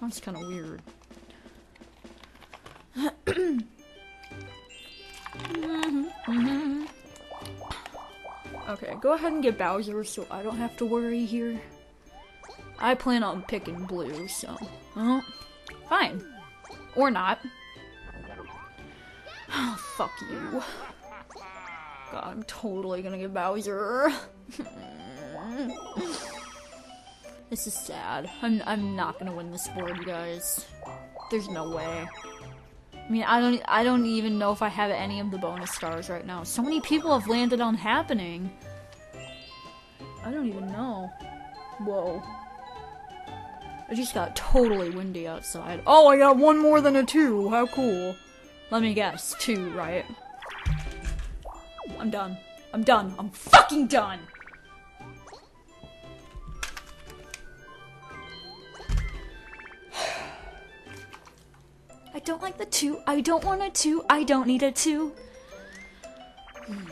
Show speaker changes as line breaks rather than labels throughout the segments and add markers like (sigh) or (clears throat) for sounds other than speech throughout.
That's kind of weird. Mm-hmm. okay, go ahead and get Bowser so I don't have to worry here. I plan on picking blue, so. Well, fine. Or not. Oh, (sighs) fuck you. God, I'm totally gonna get Bowser. (laughs) this is sad. I'm I'm not gonna win this board, you guys. There's no way. I mean, I don't I don't even know if I have any of the bonus stars right now. So many people have landed on happening. I don't even know. Whoa. I just got totally windy outside. Oh, I got one more than a two. How cool. Let me guess. Two, right? I'm done. I'm done. I'm fucking done! I don't like the two. I don't want a two. I don't need a two. Hmm.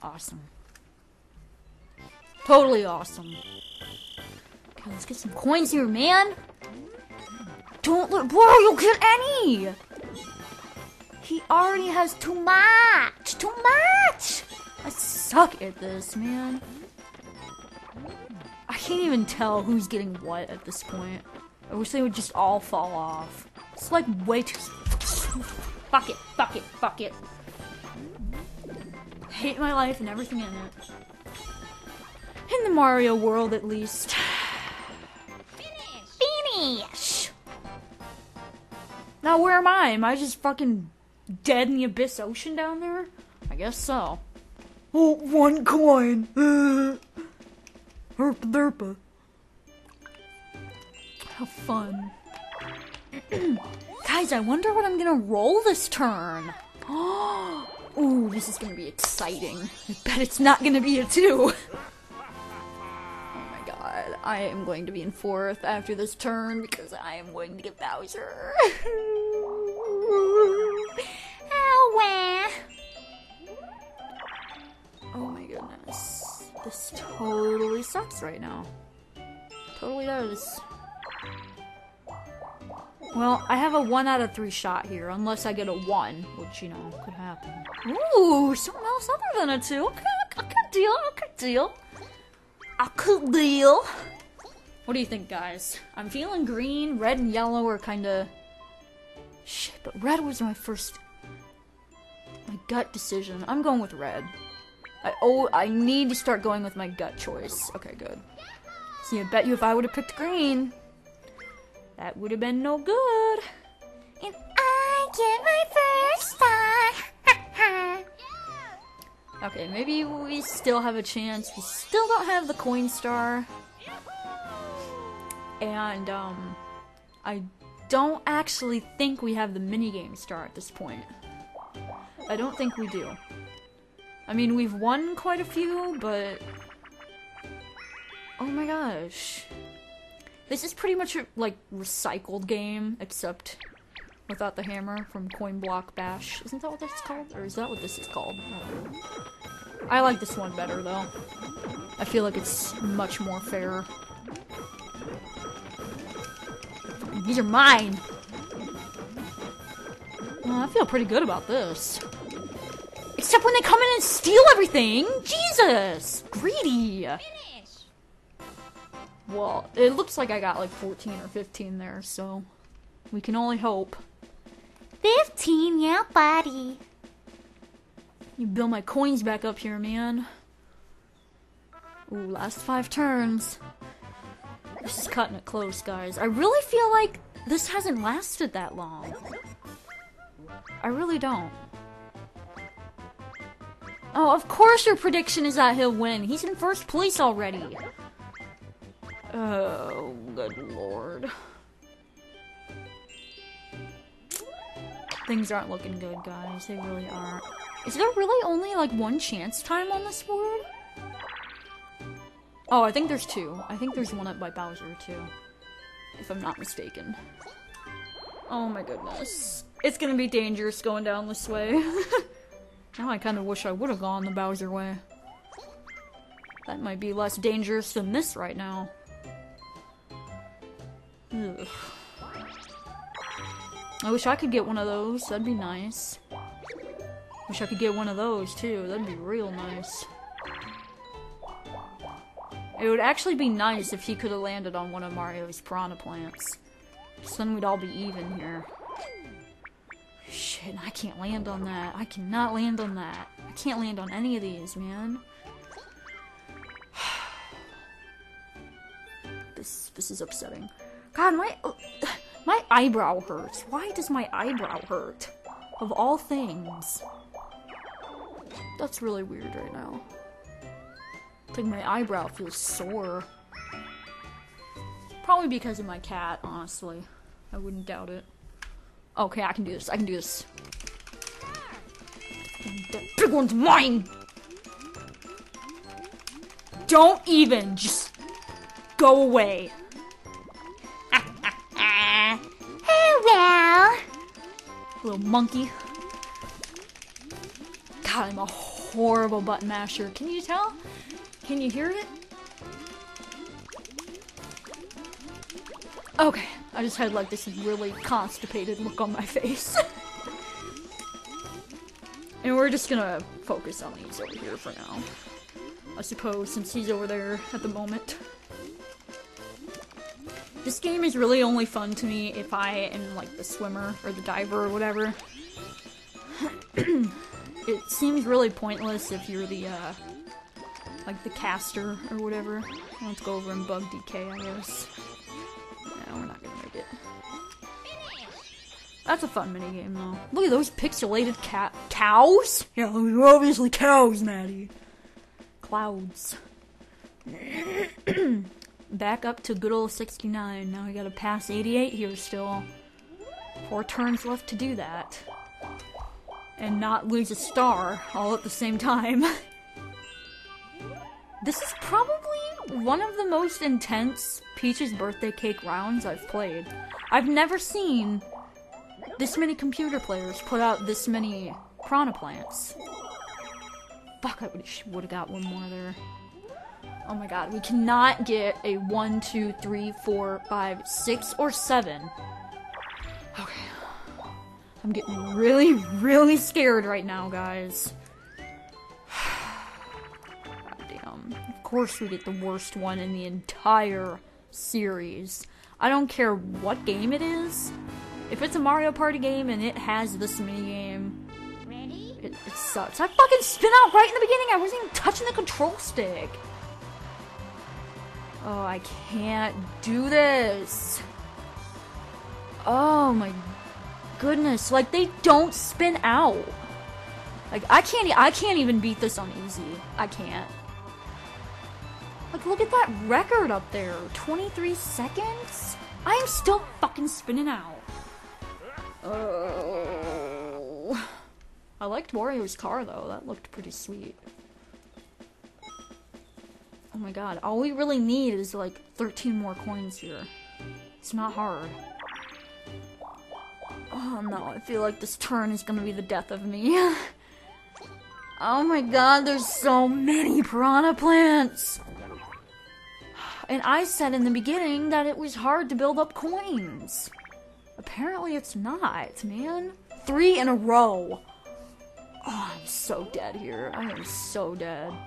Awesome. Totally awesome. Okay, let's get some coins here, man. Don't look, bro, you'll get any. He already has too much, too much. I suck at this, man. I can't even tell who's getting what at this point. I wish they would just all fall off. It's like way too. Fuck it, fuck it, fuck it. Hate my life and everything in it. In the Mario world, at least. Finish! Finish! Now, where am I? Am I just fucking dead in the Abyss Ocean down there? I guess so. Oh, one coin! (laughs) Herpa derpa. How fun. (clears throat) Guys, I wonder what I'm gonna roll this turn. (gasps) Ooh, this is gonna be exciting. I bet it's not gonna be a two. (laughs) Oh my god, I am going to be in fourth after this turn because I am going to get Bowser. (laughs) right now. Totally does. Well, I have a one out of three shot here, unless I get a one, which, you know, could happen. Ooh, something else other than a two. Okay, I could deal, I could deal. I could deal. What do you think, guys? I'm feeling green, red and yellow are kinda... Shit, but red was my first... My gut decision. I'm going with red. I oh, I need to start going with my gut choice. Okay, good. See, I bet you if I would have picked green, that would have been no good. And I get my first star. (laughs) okay, maybe we still have a chance. We still don't have the coin star. And, um, I don't actually think we have the minigame star at this point. I don't think we do. I mean, we've won quite a few, but... Oh my gosh. This is pretty much a, like, recycled game, except without the hammer from Coin Block Bash. Isn't that what that's called? Or is that what this is called? I, I like this one better, though. I feel like it's much more fair. These are mine! Well, I feel pretty good about this. Except when they come in and steal everything! Jesus! Greedy! Well, it looks like I got like 14 or 15 there, so we can only hope. 15, yeah, buddy. You build my coins back up here, man. Ooh, last five turns. This is cutting it close, guys. I really feel like this hasn't lasted that long. I really don't. Oh, of course your prediction is that he'll win. He's in first place already. Oh, good lord. Things aren't looking good, guys. They really aren't. Is there really only, like, one chance time on this board? Oh, I think there's two. I think there's one up by Bowser, too. If I'm not mistaken. Oh my goodness. It's gonna be dangerous going down this way. (laughs) now I kind of wish I would have gone the Bowser way. That might be less dangerous than this right now. Ugh. I wish I could get one of those. That'd be nice. Wish I could get one of those too. That'd be real nice. It would actually be nice if he could have landed on one of Mario's piranha plants. So then we'd all be even here. Shit, I can't land on that. I cannot land on that. I can't land on any of these, man. (sighs) this this is upsetting. God, my oh, (sighs) my eyebrow hurts. Why does my eyebrow hurt? Of all things. That's really weird right now. Think my eyebrow feels sore. Probably because of my cat, honestly. I wouldn't doubt it. Okay, I can do this. I can do this. That big one's mine! Don't even! Just go away. (laughs)
Hello.
Little monkey. God, I'm a horrible button masher. Can you tell? Can you hear it? Okay, I just had like this really constipated look on my face. (laughs) and we're just gonna focus on these over here for now. I suppose, since he's over there at the moment. This game is really only fun to me if I am like the swimmer or the diver or whatever. (clears throat) it seems really pointless if you're the, uh, like the caster or whatever. Let's go over and bug DK, I guess. That's a fun minigame, though. Look at those pixelated cat cows. Yeah, those are obviously cows, Maddie. Clouds. (clears throat) Back up to good old 69. Now we gotta pass 88 here still. Four turns left to do that. And not lose a star all at the same time. (laughs) this is probably one of the most intense Peach's birthday cake rounds I've played. I've never seen this many computer players put out this many piranha plants. Fuck, I would have got one more there. Oh my god, we cannot get a one, two, three, four, five, six, or 7. Okay. I'm getting really, really scared right now, guys. God (sighs) damn. Of course we get the worst one in the entire series. I don't care what game it is. If it's a Mario Party game and it has this minigame,
Ready?
it, it sucks. I fucking spin out right in the beginning. I wasn't even touching the control stick. Oh, I can't do this. Oh my goodness. Like they don't spin out. Like I can't I can't even beat this on easy. I can't. Like look at that record up there. 23 seconds? I am still fucking spinning out. Oh. I liked Wario's car though. That looked pretty sweet. Oh my god, all we really need is like 13 more coins here. It's not hard. Oh no, I feel like this turn is gonna be the death of me. (laughs) oh my god, there's so many piranha plants! And I said in the beginning that it was hard to build up coins. Apparently it's not, man. Three in a row. Oh, I'm so dead here. I am so dead. (sighs)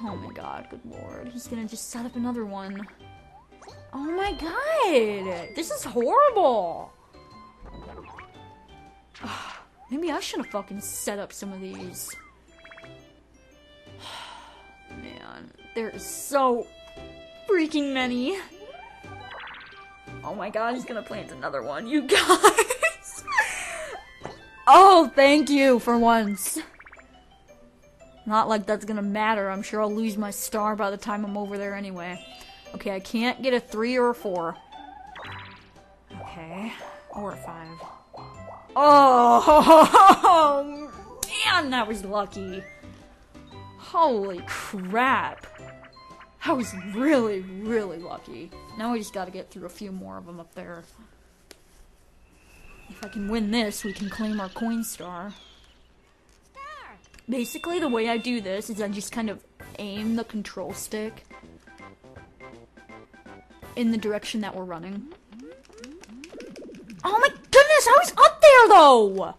Oh my god, good lord. He's gonna just set up another one. Oh my god! This is horrible! (sighs) Maybe I should have fucking set up some of these. (sighs) Man, there is so freaking many. Oh my god, he's gonna plant another one, you (laughs) guys! oh, thank you for once. Not like that's gonna matter. I'm sure I'll lose my star by the time I'm over there anyway. Okay, I can't get a 3 or a 4. Okay. Or a 5. Oh! (laughs) Man, that was lucky. Holy crap. I was really, really lucky. Now we just gotta get through a few more of them up there. If I can win this, we can claim our coin star. basically the way I do this is I just kind of aim the control stick in the direction that we're running. Oh my goodness, I was up there though!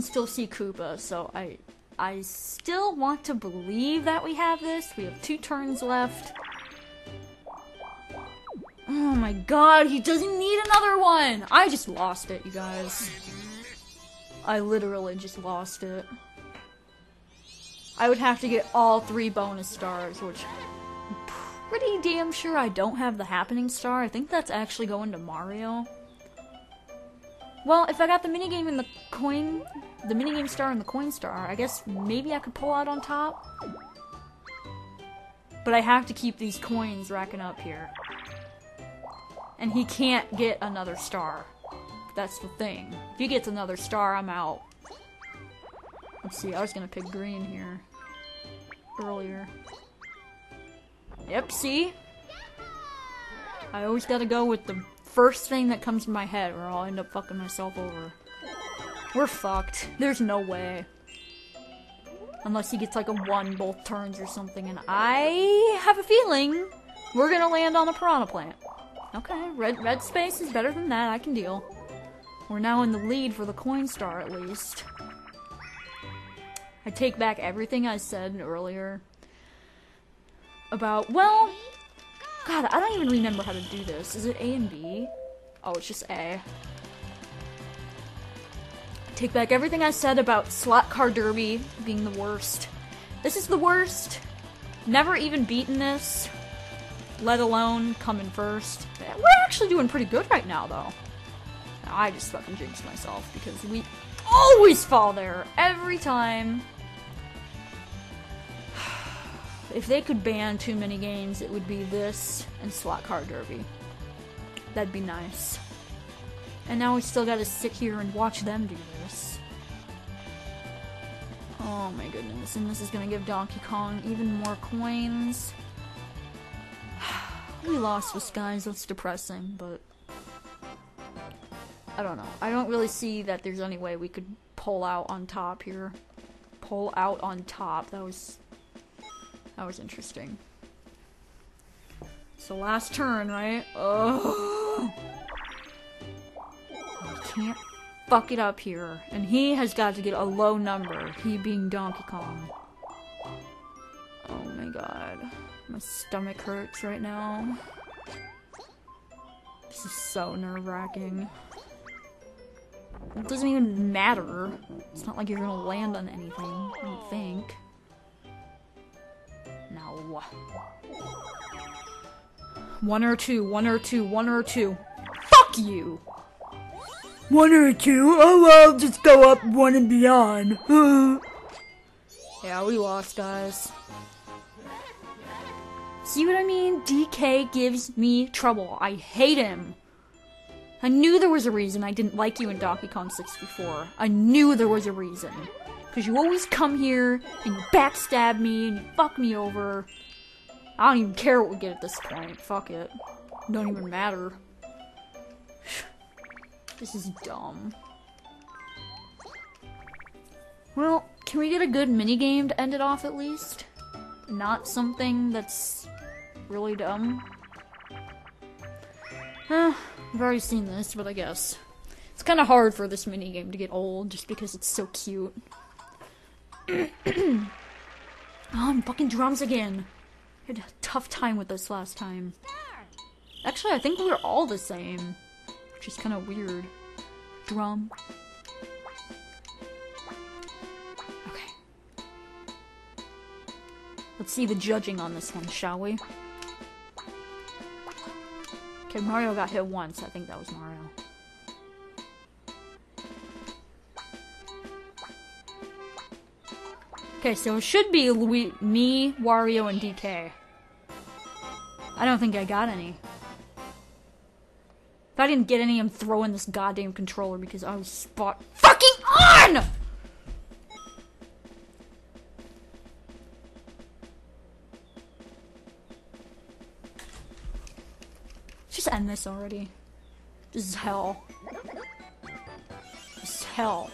Can still see Koopa, so I I still want to believe that we have this. We have two turns left. Oh my god, he doesn't need another one! I just lost it, you guys. I literally just lost it. I would have to get all three bonus stars, which I'm pretty damn sure I don't have the happening star. I think that's actually going to Mario. Well, if I got the minigame and the coin, the minigame star and the coin star, I guess maybe I could pull out on top. But I have to keep these coins racking up here. And he can't get another star. That's the thing. If he gets another star, I'm out. Let's see, I was gonna pick green here. Earlier. Yep, see? I always gotta go with the first thing that comes to my head or I'll end up fucking myself over. We're fucked. There's no way. Unless he gets like a one both turns or something, and I have a feeling we're gonna land on a piranha plant. Okay, red red space is better than that, I can deal. We're now in the lead for the coin star at least. I take back everything I said earlier about, well, God, I don't even remember how to do this. Is it A and B? Oh, it's just A. Take back everything I said about Slot Car Derby being the worst. This is the worst. Never even beaten this, let alone coming first. We're actually doing pretty good right now, though. I just fucking jinxed myself because we always fall there every time. If they could ban too many games, it would be this and Slot Car Derby. That'd be nice. And now we still gotta sit here and watch them do this. Oh my goodness, and this is gonna give Donkey Kong even more coins. (sighs) we lost this, guys, that's depressing, but... I don't know. I don't really see that there's any way we could pull out on top here. Pull out on top. That was that was interesting. So last turn, right? Oh, I can't fuck it up here. And he has got to get a low number. He being Donkey Kong. Oh my god. My stomach hurts right now. This is so nerve-wracking. It doesn't even matter. It's not like you're gonna land on anything, I don't think. No. One or two, one or two, one or two. Fuck you! One or two? Oh well, just go up one and beyond. (sighs) yeah, we lost, guys. See what I mean? DK gives me trouble. I hate him. I knew there was a reason I didn't like you in Donkey Kong 64. I knew there was a reason. Because you always come here and you backstab me and you fuck me over. I don't even care what we get at this point. Fuck it. Don't even matter. (sighs) This is dumb. Well, can we get a good minigame to end it off at least? Not something that's really dumb? Eh, (sighs) I've already seen this, but I guess. It's kind of hard for this minigame to get old just because it's so cute. (clears throat) oh, I'm fucking drums again. I had a tough time with this last time. Actually, I think we are all the same. Which is kind of weird. Drum. Okay. Let's see the judging on this one, shall we? Okay, Mario got hit once. I think that was Mario. Okay, so it should be Louis, me, Wario, and DK. I don't think I got any. If I didn't get any, I'm throwing this goddamn controller because I was spot fucking on! Just end this already. This is hell. This is hell.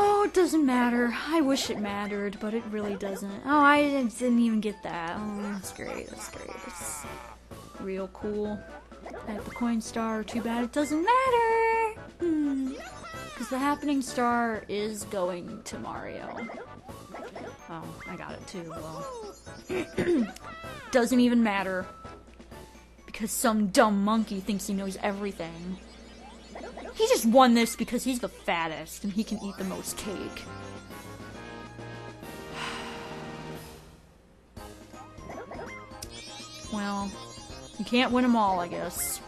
Oh, it doesn't matter. I wish it mattered, but it really doesn't. Oh, I didn't even get that. Oh, that's great. That's great. It's real cool. At the coin star. Too bad it doesn't matter. Hmm. Because the happening star is going to Mario. Oh, I got it too. Well, (clears throat) doesn't even matter. Because some dumb monkey thinks he knows everything. He just won this because he's the fattest and he can eat the most cake. Well, you can't win them all, I guess.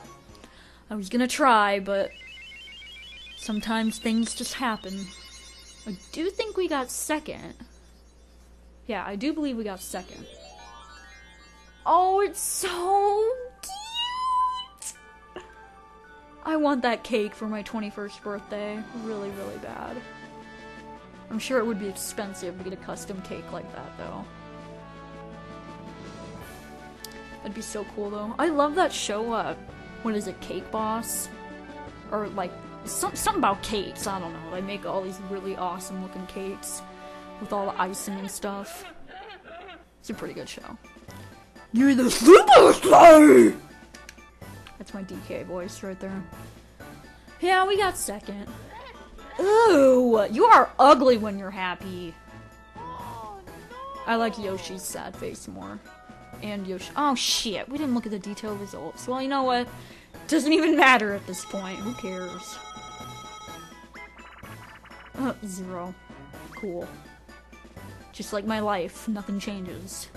I was gonna try, but sometimes things just happen. I do think we got second. Yeah, I do believe we got second. Oh, it's so cute! I want that cake for my 21st birthday. Really, really bad. I'm sure it would be expensive to get a custom cake like that, though. That'd be so cool, though. I love that show, uh, what is it, Cake Boss? Or, like, some, something about cakes, I don't know. They make all these really awesome looking cakes with all the icing and stuff. It's a pretty good show. You're the Super superstar! That's my DK voice right there. Yeah, we got second. Ooh, you are ugly when you're happy. I like Yoshi's sad face more. And Yoshi. Oh shit, we didn't look at the detailed results. Well, you know what? Doesn't even matter at this point. Who cares? Uh, zero. Cool. Just like my life, nothing changes.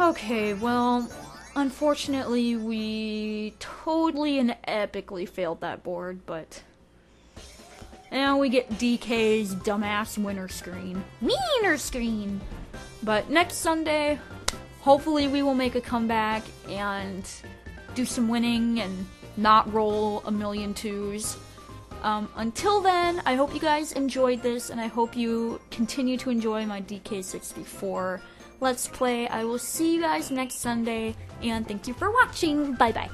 Okay, well, unfortunately, we totally and epically failed that board, but. Now we get DK's dumbass winner screen. Winner screen! But next Sunday, hopefully, we will make a comeback and do some winning and not roll a million twos. Um, until then, I hope you guys enjoyed this, and I hope you continue to enjoy my DK64 Let's Play. I will see you guys next Sunday, and thank you for watching. Bye bye.